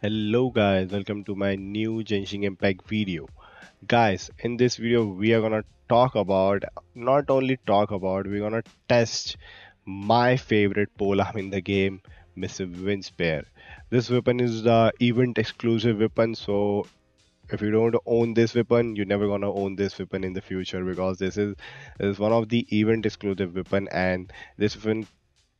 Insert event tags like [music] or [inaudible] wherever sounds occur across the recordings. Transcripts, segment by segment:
Hello guys, welcome to my new Genshin Impact video. Guys, in this video we are gonna talk about, not only talk about, we're gonna test my favorite polearm in the game, Missive Windspear. This weapon is the event exclusive weapon, so if you don't own this weapon, you're never gonna own this weapon in the future because this is, this is one of the event exclusive weapon and this weapon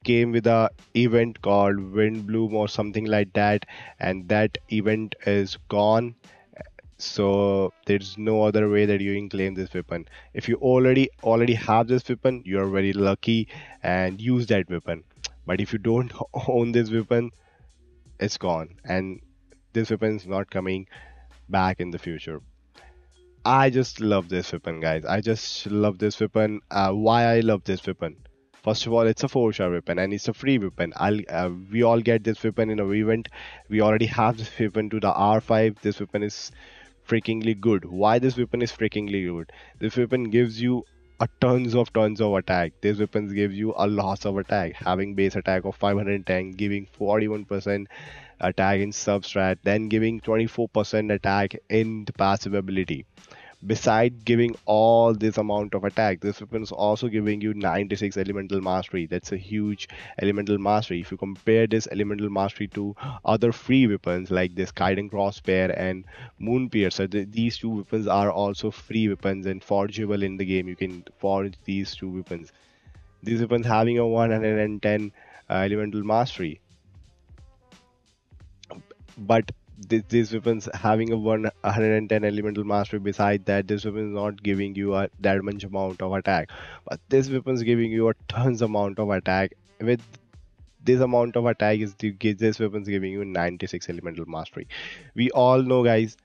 came with a event called Windblume or something like that, and that event is gone. So there's no other way that you can claim this weapon. If you already already have this weapon, you are very lucky and use that weapon. But if you don't [laughs] own this weapon, it's gone, and this weapon is not coming back in the future. I just love this weapon, guys. I just love this weapon. Uh, why I love this weapon? First of all, it's a four star weapon and it's a free weapon. I'll uh, we all get this weapon in a event. We already have this weapon to the R5. This weapon is freakingly good. Why this weapon is freakingly good? This weapon gives you a tons of tons of attack. This weapons gives you a lots of attack, having base attack of 510, giving 41% attack in substat, then giving 24% attack in the passive ability beside giving all this amount of attack this weapon is also giving you 96 elemental mastery. That's a huge elemental mastery. If you compare this elemental mastery to other free weapons like this Kitain Cross Spear and Moonpiercer th- these two weapons are also free weapons and forgeable in the game. You can forge these two weapons. These weapons having a 110 uh, elemental mastery. But this, these weapons having a 110 elemental mastery beside that this weapon is not giving you a that much amount of attack. But this weapon is giving you a tons amount of attack. With this amount of attack is the, this weapon is giving you 96 elemental mastery. We all know guys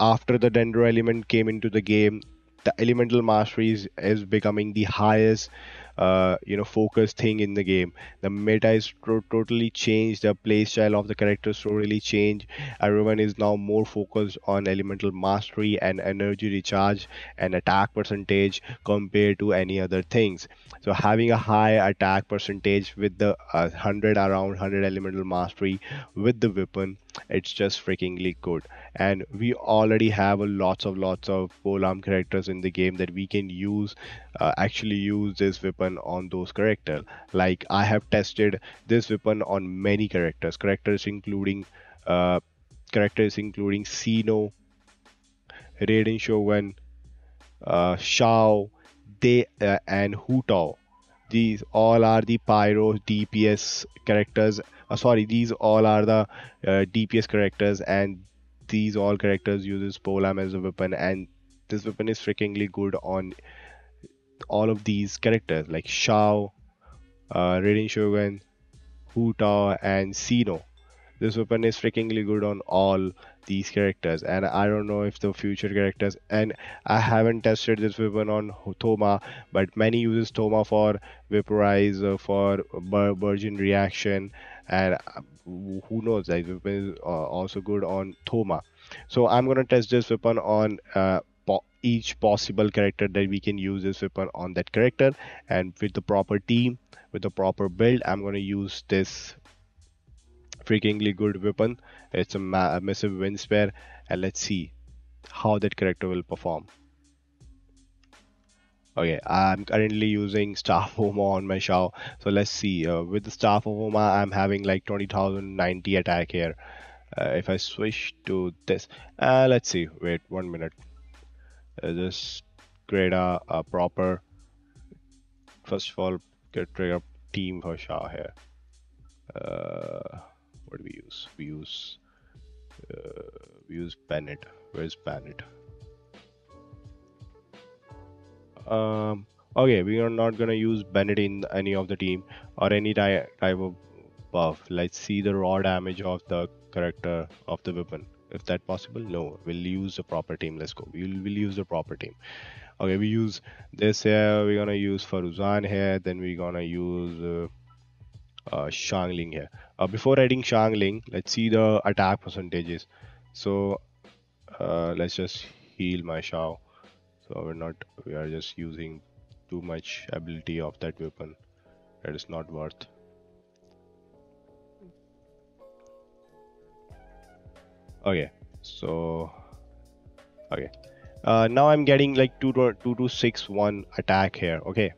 after the dendro element came into the game the elemental mastery is, is becoming the highest uh, you know focus thing in the game. The meta is to- totally changed. The playstyle of the characters totally changed. Everyone is now more focused on elemental mastery and energy recharge and attack percentage compared to any other things. So having a high attack percentage with the uh, 100 around 100 elemental mastery with the weapon it's just freakingly good and we already have a lots of lots of polearm characters in the game that we can use uh, actually use this weapon on those characters like i have tested this weapon on many characters characters including uh, characters including Cyno, Raiden Shogun, uh, Xiao, they uh, and Hu Tao. These all are the Pyro DPS characters. Uh, sorry, these all are the uh, DPS characters, and these all characters uses Polearm as a weapon, and this weapon is freakingly good on all of these characters like Xiao, uh, Raiden Shogun, Hu Tao, and Cyno. This weapon is freakingly good on all these characters, and I don't know if the future characters. And I haven't tested this weapon on Thoma, but many uses Thoma for vaporize, uh, for burgeon reaction, and uh, who knows? Like weapon is uh, also good on Thoma. So I'm gonna test this weapon on uh, each possible character that we can use this weapon on that character, and with the proper team, with the proper build, I'm gonna use this freakingly good weapon. It's a, ma- Missive Windspear, and let's see how that character will perform. Okay, I'm currently using Staff of Homa on my Xiao. So let's see. Uh, with the Staff of Homa, I'm having like 20,090 attack here. Uh, if I switch to this, uh, let's see. Wait one minute. Uh, just create a, a proper. First of all, get a team for Xiao here. Uh, what do we use? We use uh, we use Bennett. Where's Bennett? Um, okay, we are not gonna use Bennett in any of the team or any ty- type of buff. Let's see the raw damage of the character of the weapon. If that possible, no. We'll use the proper team. Let's go. We'll we'll use the proper team. Okay, we use this here. We're gonna use Faruzan here. Then we're gonna use uh, uh, Xiangling here. Uh, before adding Xiangling, let's see the attack percentages. So uh, let's just heal my Xiao. So we're not, we are just using too much ability of that weapon. That is not worth. Okay, so okay. Uh, now I'm getting like two to two to six one attack here. Okay,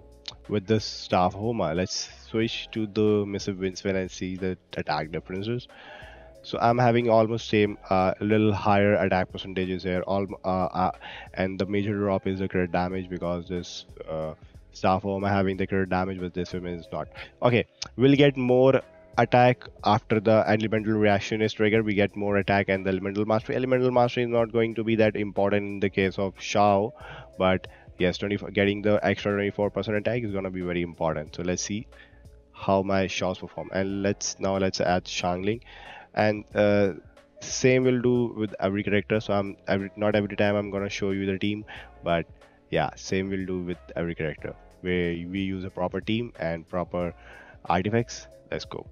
with this staff Homa. Let's switch to the missive winds when I see the attack differences. So I'm having almost same, uh, a little higher attack percentages here. All uh, uh, and the major drop is the crit damage because this uh, staff Homa having the crit damage, but this woman is not. Okay, we'll get more attack after the elemental reaction is triggered we get more attack and the elemental mastery elemental mastery is not going to be that important in the case of Xiao but yes 20 getting the extra 24% attack is going to be very important so let's see how my Xiaos perform. And let's now let's add Xiangling and uh, same will do with every character. So i'm every not every time i'm to show you the team but yeah same will do with every character. Where we use a proper team and proper artifacts. Let's go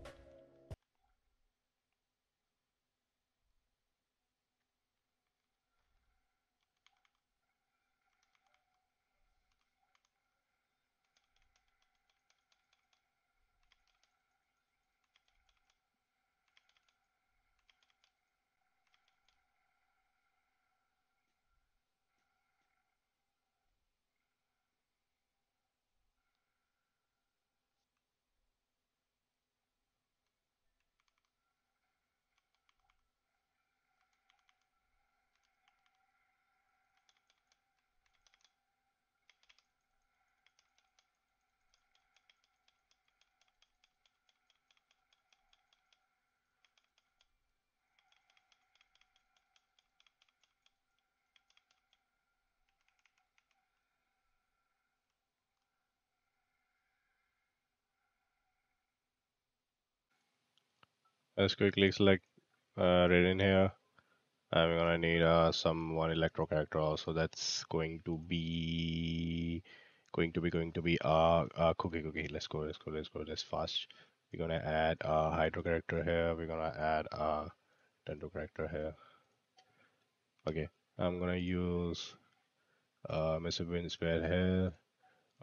let's quickly select uh, in here I'm gonna need uh, some one electro character also. That's going to be going to be going to be uh, uh Kuki Kuki. Let's go, let's go, let's go. Let's fast. We're gonna add a hydro character here. We're gonna add a dendro character here. Okay, I'm gonna use uh Missive Windspear here.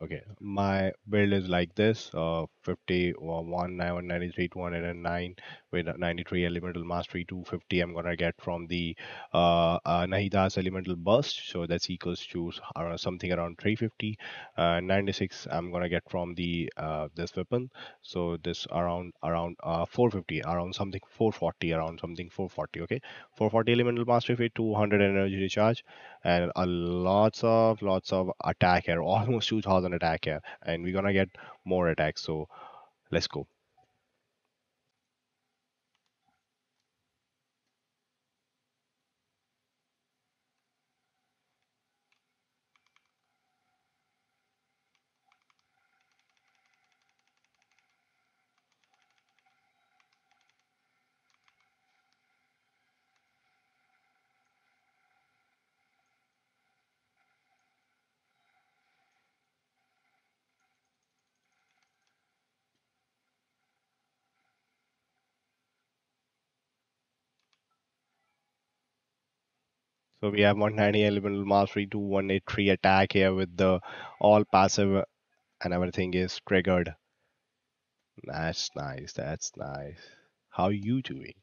Okay, my build is like this: uh, 51, 93, 209 with 93 elemental mastery, 250. I'm gonna get from the uh, uh Nahida's elemental burst, so that's equals to around something around 350. Uh, 96 I'm gonna get from the uh this weapon, so this around around uh 450, around something 440, around something 440. Okay, 440 elemental mastery with 200 energy recharge and a lots of lots of attack here [laughs] almost 2000 attack here and we're gonna get more attacks so let's go so we have 190 elemental mastery to 183 attack here with the all passive and everything is triggered. That's nice that's nice. How are you doing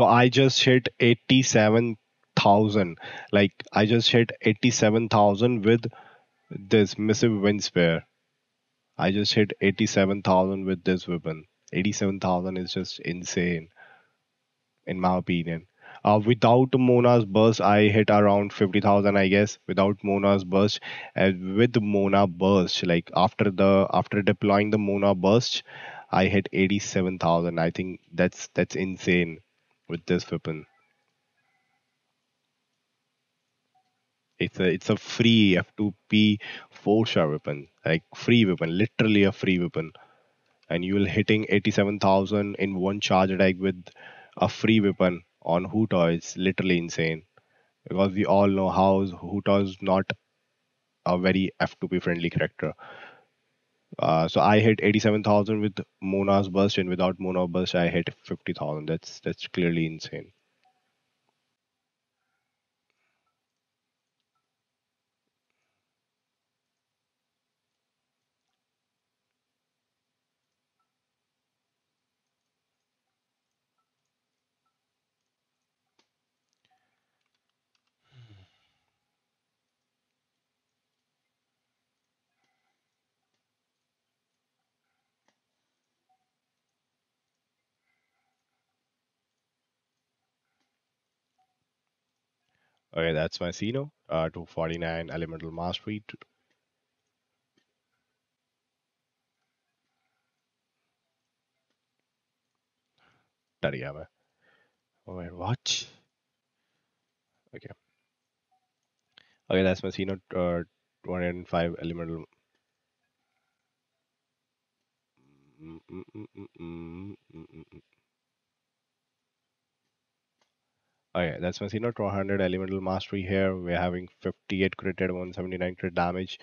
So I just hit 87,000. Like I just hit 87,000 with this missive wind spear. I just hit 87,000 with this weapon. 87,000 is just insane, in my opinion. Uh, without Mona's burst, I hit around 50,000, I guess. Without Mona's burst, and with Mona burst, like after the after deploying the Mona burst, I hit 87,000. I think that's that's insane with this weapon. It's a it's a free F2P four star weapon, like free weapon, literally a free weapon, and you will hitting 87,000 in one charge attack with a free weapon on Hu Tao is literally insane because we all know how Hu Tao is not a very F2P friendly character. Uh, so I hit 87,000 with Mona's burst, and without Mona burst, I hit 50,000. That's that's clearly insane. Okay, that's my Cyno. Uh, 249 elemental mastery. There you have it. watch. Okay. Okay, that's my Cyno. Uh, 205 elemental Mm, mm, mm, Okay, that's my Cyno 200 elemental mastery here. We're having 58 critted, 179 crit damage,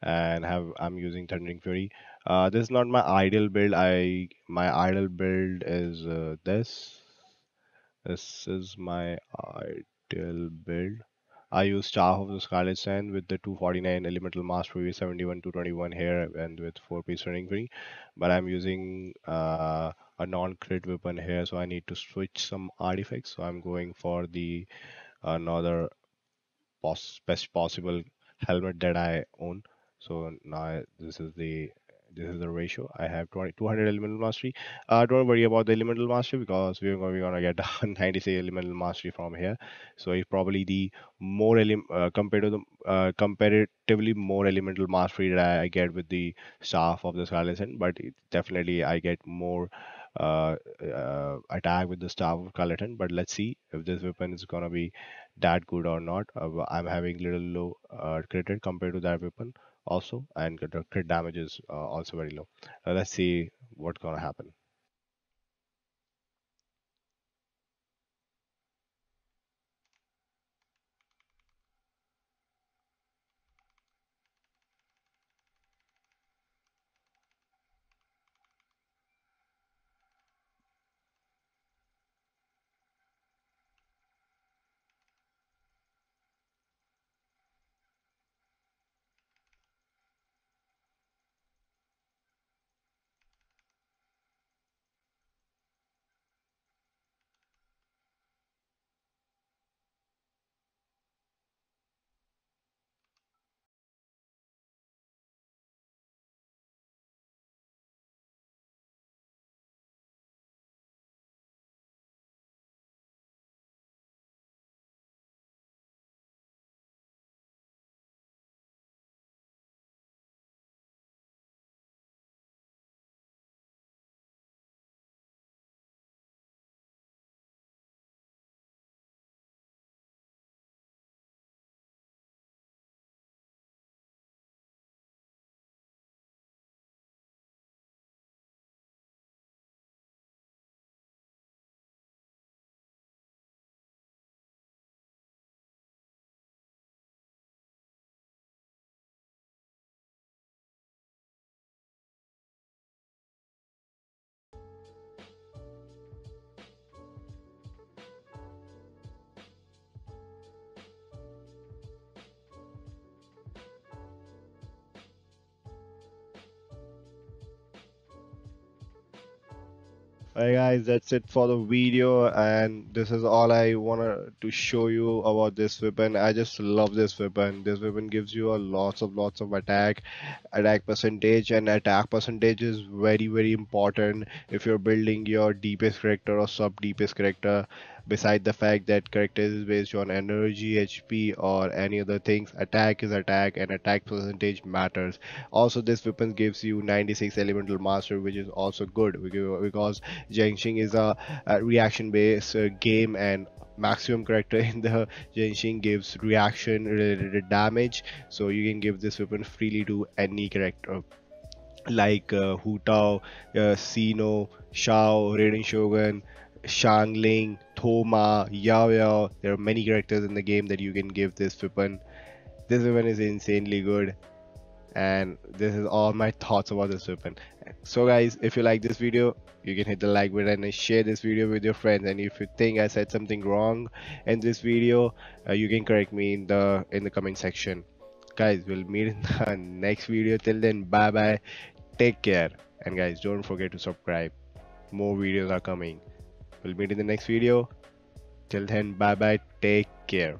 and have I'm using Thundering Fury. Uh, this is not my ideal build. I my ideal build is uh, this. This is my ideal build. I use Staff of the Scarlet Sand with the 249 elemental mastery, 71 221 here, and with 4 piece running free. But I'm using uh, a non-crit weapon here, so I need to switch some artifacts. So I'm going for the another pos- best possible helmet that I own. So now this is the this is the ratio. I have 20, 200 elemental mastery. Uh, don't worry about the elemental mastery because we're going, we're gonna get [laughs] 96 elemental mastery from here. So it's probably the more elim- uh, compared to the uh, comparatively more elemental mastery that I, get with the staff of the Scarlet but it, definitely I get more attack with the staff of Scarlet Sun. But let's see if this weapon is gonna be that good or not. Uh, I'm having little low uh, crit rate compared to that weapon also, and the crit damage is uh, also very low. Uh, let's see what's gonna happen. Hey guys, that's it for the video, and this is all I wanted to show you about this weapon. I just love this weapon. This weapon gives you a lots of lots of attack, attack percentage, and attack percentage is very very important if you're building your DPS character or sub DPS character. Beside the fact that character is based on energy hp or any other things attack is attack and attack percentage matters. Also this weapon gives you 96 elemental master which is also good because Genshin is a, a reaction based uh, game and maximum character [laughs] in the Genshin gives reaction related damage. So you can give this weapon freely to any character. Like uh, Hu Tao, uh, Cyno, Xiao, Raiden Shogun, Xiangling, Thoma, Yao. There are many characters in the game that you can give this weapon. This weapon is insanely good. And this is all my thoughts about this weapon. So guys if you like this video you can hit the like button and share this video with your friends. And if you think i said something wrong in this video uh, you can correct me in the in the comment section. Guys we'll meet in [laughs] the next video. Till then bye bye take care. And guys don't forget to subscribe. More videos are coming we'll meet in the next video. Till then bye bye take care